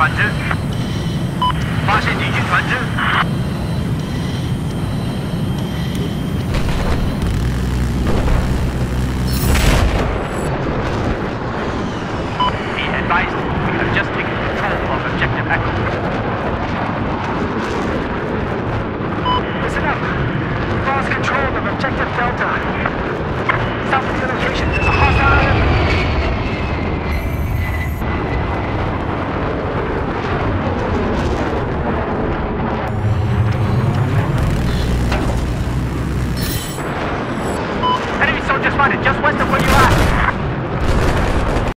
船只，发现敌军船只。Just